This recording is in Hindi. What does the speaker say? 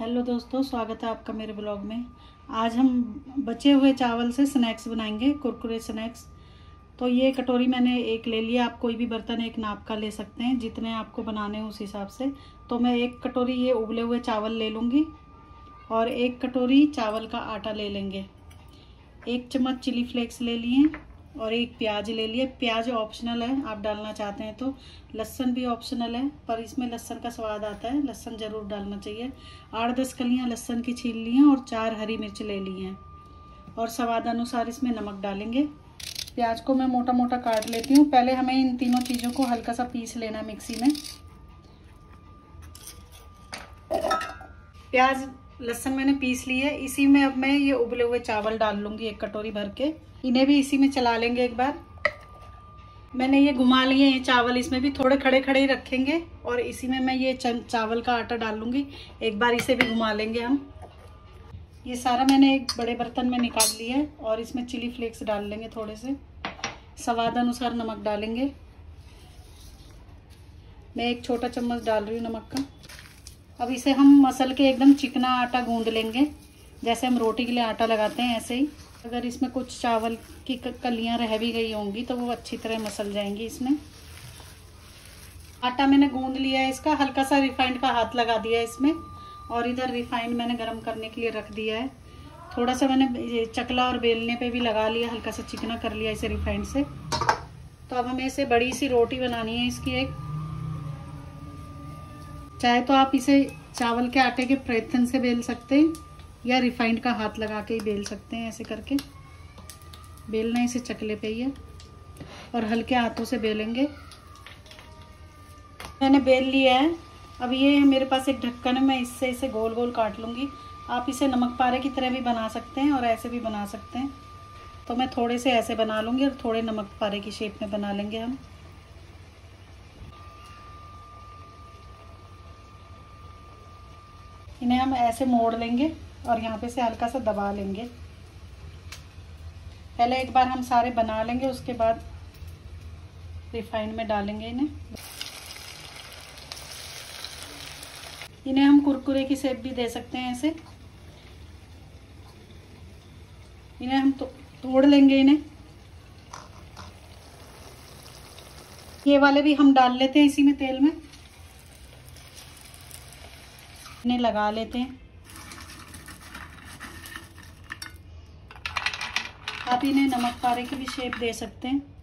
हेलो दोस्तों, स्वागत है आपका मेरे ब्लॉग में। आज हम बचे हुए चावल से स्नैक्स बनाएँगे, कुरकुरे स्नैक्स। तो ये कटोरी मैंने एक ले लिया आप कोई भी बर्तन, एक नाप का ले सकते हैं, जितने आपको बनाने हैं उस हिसाब से। तो मैं एक कटोरी ये उबले हुए चावल ले लूँगी और एक कटोरी चावल का आटा ले लेंगे। एक चम्मच चिली फ्लेक्स ले लिए। और एक प्याज ले लिए। प्याज ऑप्शनल है, आप डालना चाहते हैं तो। लहसन भी ऑप्शनल है, पर इसमें लहसन का स्वाद आता है। लहसन ज़रूर डालना चाहिए। आठ दस कलियाँ लहसन की छील ली हैं और चार हरी मिर्च ले ली हैं। और स्वाद अनुसार इसमें नमक डालेंगे। प्याज को मैं मोटा मोटा काट लेती हूँ। पहले हमें इन तीनों चीज़ों को हल्का सा पीस लेना मिक्सी में। प्याज लहसन मैंने पीस ली है। इसी में अब मैं ये उबले हुए चावल डाल लूँगी एक कटोरी भर के। इन्हें भी इसी में चला लेंगे एक बार। मैंने ये घुमा लिए ये चावल, इसमें भी थोड़े खड़े खड़े ही रखेंगे और इसी में मैं ये चावल का आटा डाल लूँगी। एक बार इसे भी घुमा लेंगे हम। ये सारा मैंने एक बड़े बर्तन में निकाल लिया है और इसमें चिली फ्लेक्स डाल लेंगे थोड़े से। स्वाद अनुसार नमक डालेंगे। मैं एक छोटा चम्मच डाल रही हूँ नमक का। अब इसे हम मसल के एकदम चिकना आटा गूंद लेंगे। जैसे हम रोटी के लिए आटा लगाते हैं ऐसे ही। अगर इसमें कुछ चावल की कलियाँ रह भी गई होंगी तो वो अच्छी तरह मसल जाएँगी इसमें। आटा मैंने गूंद लिया है इसका, हल्का सा रिफाइंड का हाथ लगा दिया है इसमें। और इधर रिफाइंड मैंने गर्म करने के लिए रख दिया है। थोड़ा सा मैंने चकला और बेलने पे भी लगा लिया, हल्का सा चिकना कर लिया इसे रिफाइंड से। तो अब हमें इसे बड़ी सी रोटी बनानी है इसकी एक। चाहे तो आप इसे चावल के आटे के प्रयत्न से बेल सकते हैं, या रिफाइंड का हाथ लगा के ही बेल सकते हैं ऐसे करके। बेलना इसे चकले पे ही है, और हल्के हाथों से बेलेंगे। मैंने बेल लिया है। अब ये मेरे पास एक ढक्कन है, मैं इससे इसे गोल गोल काट लूँगी। आप इसे नमक पारे की तरह भी बना सकते हैं और ऐसे भी बना सकते हैं। तो मैं थोड़े से ऐसे बना लूँगी और थोड़े नमक पारे की शेप में बना लेंगे हम। इन्हें हम ऐसे मोड़ लेंगे और यहाँ पे से हल्का सा दबा लेंगे। पहले एक बार हम सारे बना लेंगे उसके बाद रिफाइंड में डालेंगे इन्हें। इन्हें हम कुरकुरे की सेप भी दे सकते हैं ऐसे। इन्हें हम तो, तोड़ लेंगे इन्हें। ये वाले भी हम डाल लेते हैं इसी में तेल में। इन्हें लगा लेते हैं। आप इन्हें नमक पारे की भी शेप दे सकते हैं।